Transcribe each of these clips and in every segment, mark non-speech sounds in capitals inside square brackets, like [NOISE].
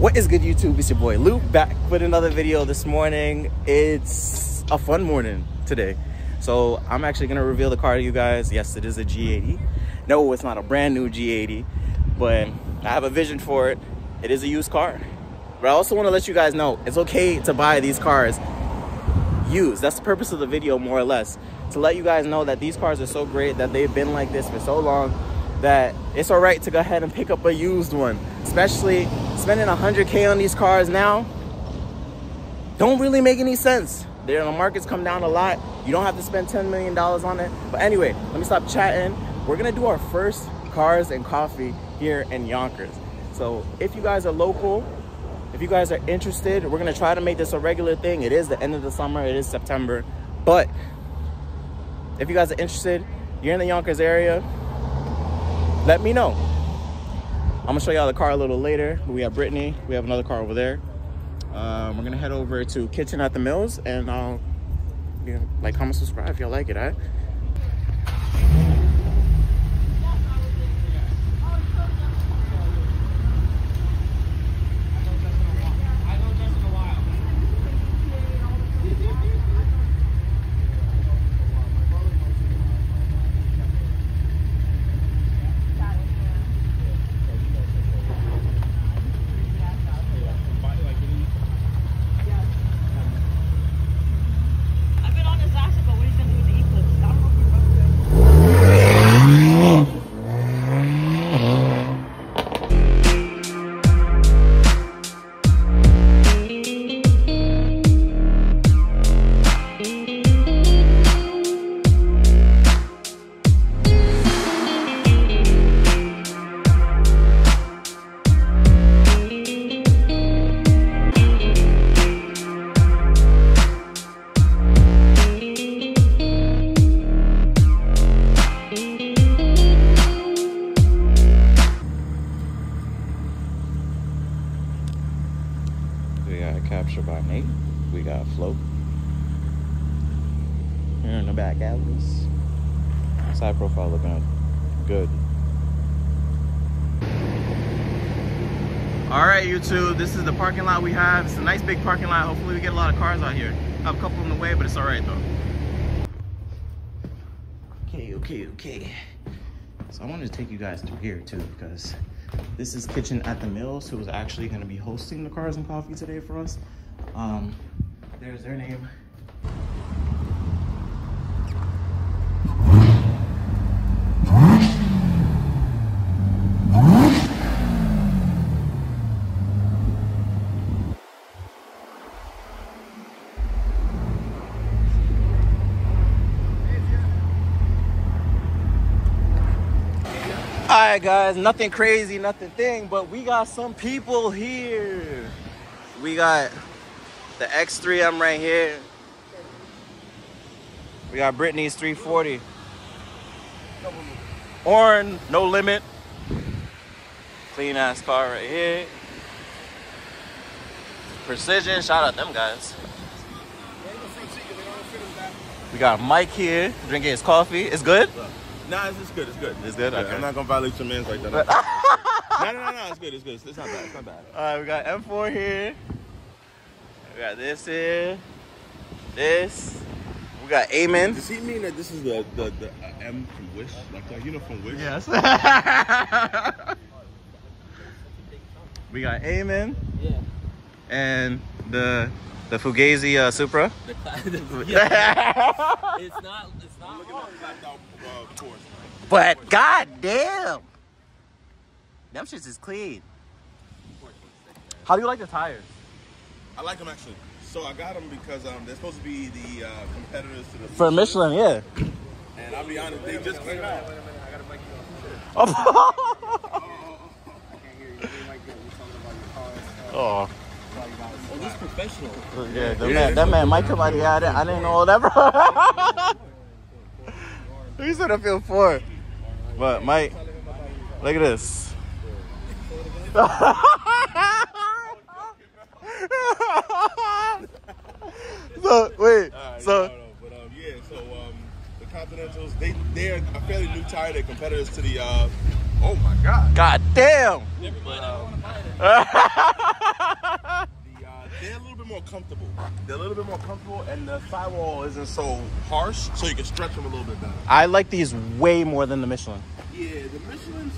What is good YouTube? It's your boy Luke back with another video this morning. It's a fun morning today. So I'm actually gonna reveal the car to you guys. Yes, it is a G80. No, it's not a brand new G80, but I have a vision for it. It is a used car. But I also wanna let you guys know it's okay to buy these cars used. That's the purpose of the video more or less. To let you guys know that these cars are so great that they've been like this for so long that it's all right to go ahead and pick up a used one. Especially spending 100K on these cars now don't really make any sense. They're, the market's come down a lot. You don't have to spend $10 million on it. But anyway, let me stop chatting. We're gonna do our first cars and coffee here in Yonkers. So if you guys are local, if you guys are interested, we're gonna try to make this a regular thing. It is the end of the summer, it is September. But if you guys are interested, you're in the Yonkers area, let me know. I'm gonna show y'all the car a little later. We have Brittany, we have another car over there. Um, we're gonna head over to Kitchen at the Mills and I'll you know, like, comment, subscribe if y'all like it, alright? I've Side profile looking good. All right, YouTube, this is the parking lot we have. It's a nice big parking lot. Hopefully we get a lot of cars out here. I Have a couple in the way, but it's all right though. Okay, okay, okay. So I wanted to take you guys through here too because this is Kitchen at the Mills, who is actually going to be hosting the Cars and Coffee today for us. Um, there's their name. All right, guys, nothing crazy, nothing thing, but we got some people here. We got the X3M right here. We got Brittany's 340. Orn, no limit. Clean ass car right here. Precision, shout out them guys. We got Mike here drinking his coffee. It's good. Nah, it's, it's good. It's good. It's good? Yeah, Okay. I'm not gonna violate your man's like that. no, no, no, no. It's good. It's good. It's, it's not bad. It's not bad. All right, we got M4 here. We got this here. This. We got Amen. Does he mean that this is the the, the uh, M from Wish, like uh, you know from Wish? Yes. [LAUGHS] we got Amen. Yeah. And the the Fugazi uh, Supra. [LAUGHS] The cla- yeah. [LAUGHS] It's not. It's not Look at hard. that flapped out uh, Porsche. But goddamn, them shits is clean. How do you like the tires? I like them actually. So I got them because um, they're supposed to be the uh, competitors to the For Michelin, yeah. And I'll be honest, they just came out. oh. Oh, this is professional. Yeah, that man, that man might come out here. I didn't, I didn't know all that, bro. [LAUGHS] he said I feel four. But Mike, look at this. [LAUGHS] so wait, so no, no, but um, yeah, so um, the Continentals, they they're a fairly new tire. They're competitors to the. Uh, oh my God! god damn. Never mind. I don't want to buy it. they're a little bit more comfortable. They're a little bit more comfortable, and the sidewall isn't so harsh, so you can stretch them a little bit better. I like these way more than the Michelin. Yeah, the Michelin's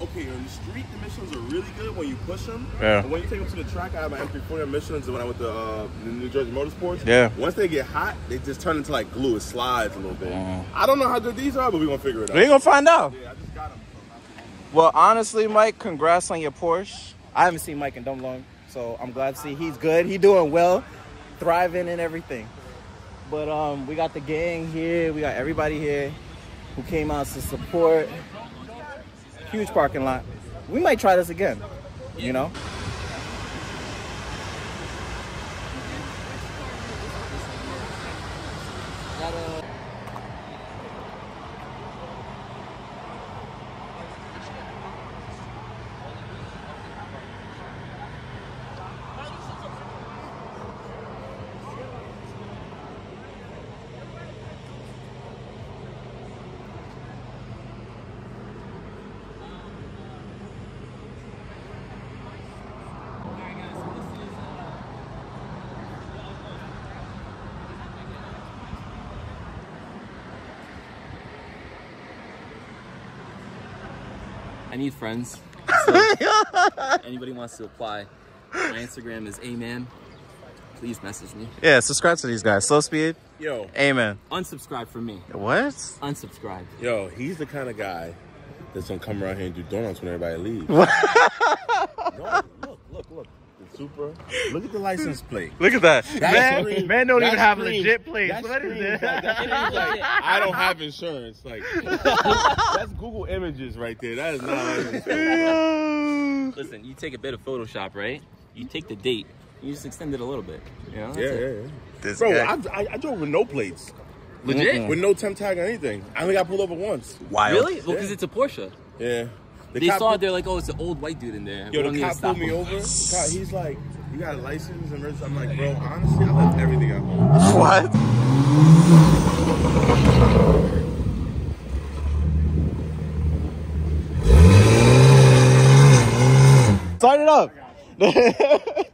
okay on the street. The Michelin's are really good when you push them. Yeah. But when you take them to the track, I have my M340 Michelin's when I went to uh, the New Jersey Motorsports. Yeah. Once they get hot, they just turn into like glue. It slides a little bit. Mhm. I don't know how good these are, but we're gonna figure it out. We gonna find out. Yeah, I just got them. Well, honestly, Mike, congrats on your Porsche. I haven't seen Mike in dumb long, so I'm glad to see he's good. He doing well, thriving and everything. But um, we got the gang here. We got everybody here who came out to support. Huge parking lot. We might try this again. You know. I need friends. So [LAUGHS] anybody wants to apply, my Instagram is aman. Please message me. Yeah, subscribe to these guys. Slow speed. Yo, Amen. Unsubscribe from me. What? Unsubscribe. yo, he's the kind of guy that's gonna come around here and do donuts when everybody leaves. [LAUGHS] [LAUGHS] What? No, look, look, look. The Supra. Look at the license plate. Look at that. That man, screams- man don't even have screams- legit plates. that What is screams this? like- like, I don't have insurance. Like [LAUGHS] that's Google Images right there. That is not license insurance. Listen, you take a bit of Photoshop, right? You take the date, you just extend it a little bit. You know? That's Yeah, yeah, yeah. Bro. I, I, I drove with no plates, Legit? with no temp tag or anything. I only got pulled over once. Wild. Really? Well, because Yeah. it's a Porsche. Yeah. The They cop saw it, pulled- they're like, oh, it's an old white dude in there. We Yo, don't the cop pulled me him. over. [LAUGHS] Cop- he's like, "You got a license and? I'm like, "Bro, honestly, I left everything at home." What? Start it up. [LAUGHS]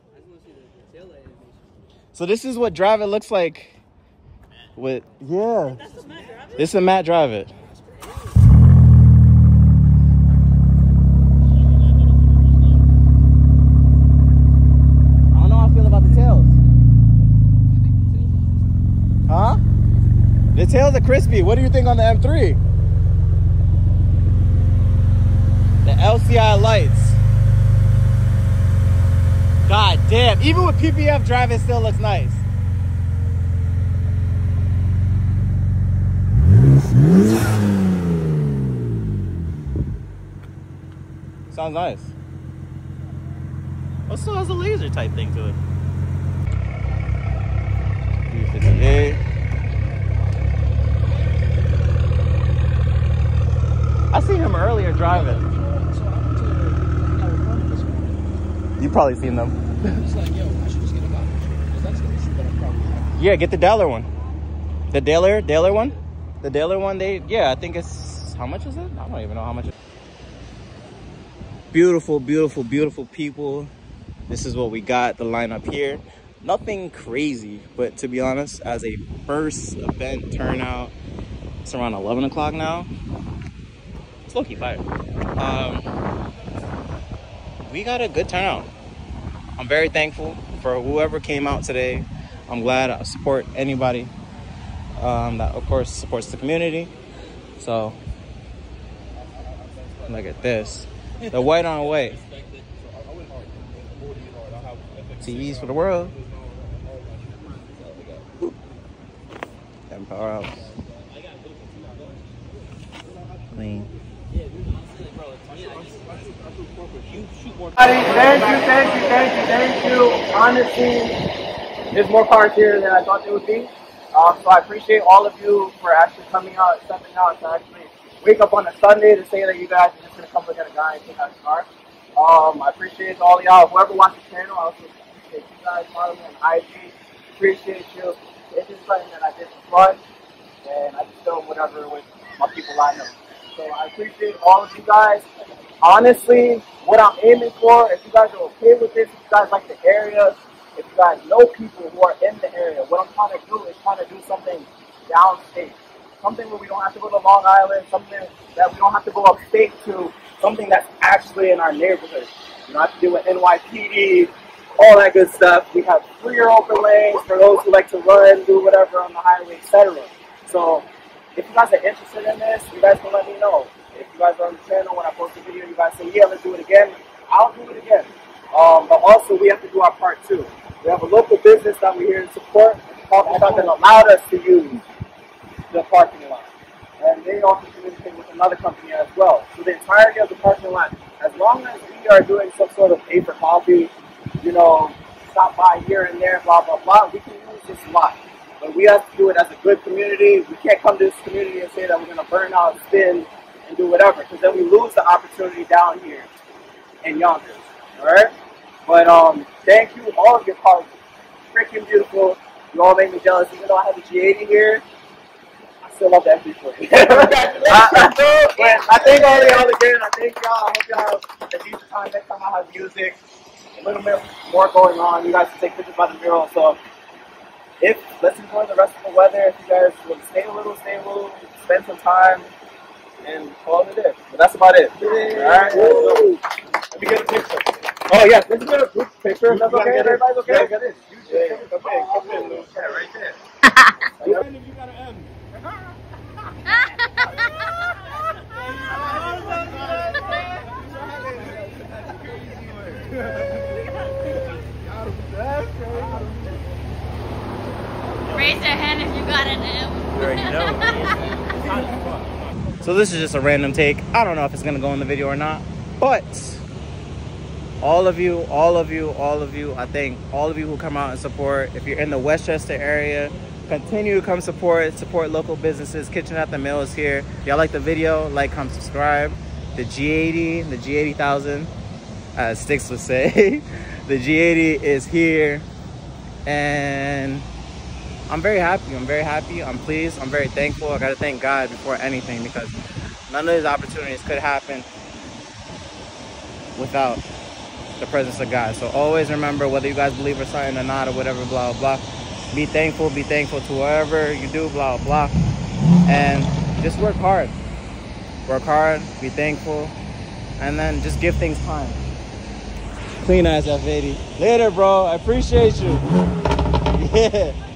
so this is what Dravit looks like. With yeah, this is Matt Dravit. I don't know how I feel about the tails. Huh? The tails are crispy. What do you think on the M3? The LCI lights. God damn. Even with PPF Dravit, it still looks nice. Sounds nice. It still has a laser type thing to it. 358. Seen him earlier driving. You probably seen them. Yeah, get the Daler one. The Daler, Daler one? The Daler one, they, yeah, I think it's, how much is it? I don't even know how much. Beautiful, beautiful, beautiful people. This is what we got, the lineup here. Nothing crazy, but to be honest, as a first event turnout, it's around 11 o'clock now. Low-key fire. Um, we got a good turnout. I'm very thankful for whoever came out today. I'm glad I support anybody um, that, of course, supports the community. So, look at this. The white on white. TVs for the world. Empower House. Clean. Thank you, thank you, thank you, thank you. Honestly, there's more cars here than I thought there would be. Um, so I appreciate all of you for actually coming out, stepping out to actually wake up on a Sunday to say that you guys are just gonna come look at a guy and take out his car. Um, I appreciate all y'all. Whoever watches the channel, I also appreciate you guys following me on IG. Appreciate you. This is something that I did for fun, and I just film whatever with my people I know. So I appreciate all of you guys. Honestly, what I'm aiming for, if you guys are okay with this, if you guys like the area, if you guys know people who are in the area. What I'm trying to do is trying to do something downstate. Something where we don't have to go to Long Island, something that we don't have to go upstate to, something that's actually in our neighborhood. You don't have to deal with NYPD, all that good stuff. We have freer open lanes for those who like to run, do whatever on the highway, etc. So if you guys are interested in this, you guys can let me know. If you guys are on the channel, when I post a video, you guys say, yeah, let's do it again, I'll do it again. Um, but also, we have to do our part too. We have a local business that we're here to support. Coffee shop that allowed us to use the parking lot. And they also communicate with another company as well. So the entirety of the parking lot, as long as we are doing some sort of pay for coffee, you know, stop by here and there, blah, blah, blah, we can use this lot. But we have to do it as a good community. We can't come to this community and say that we're going to burn out, spin, and do whatever, because then we lose the opportunity down here in Yonkers. All right? But um, thank you. All of your cars freaking beautiful. You all make me jealous. Even though I have a G80 here, I still love that MP40. I, [LAUGHS] but I thank all of y'all again. I thank y'all. I hope y'all have a decent time next time I have music. A little bit more going on. You guys can take pictures by the mural. So if let's enjoy the rest of the weather. If you guys want to stay a little, stay a little, spend some time, and call it a day. But that's about it. All right. Let me get a picture. Oh yeah, let's get a group picture. That's okay. Everybody's okay. Yeah, get in. Okay, come in, Lou. Yeah, right there. [LAUGHS] Raise your hand if you got an M. So this is just a random take. I don't know if it's gonna go in the video or not, but all of you, all of you, all of you, I think all of you who come out and support, if you're in the Westchester area, continue to come support, support local businesses. Kitchen at the Mill is here. Y'all like the video, like, comment, subscribe. The G80, the G80000, as Sticks would say, [LAUGHS] the G80 is here, and I'm very happy. I'm very happy. I'm pleased. I'm very thankful. I got to thank God before anything because none of these opportunities could happen without the presence of God. So always remember whether you guys believe or something or not or whatever, blah, blah, blah. Be thankful. Be thankful to whoever you do, blah, blah. And just work hard. Work hard. Be thankful. And then just give things time. Clean ass F80. Later, bro. I appreciate you. [LAUGHS] Yeah.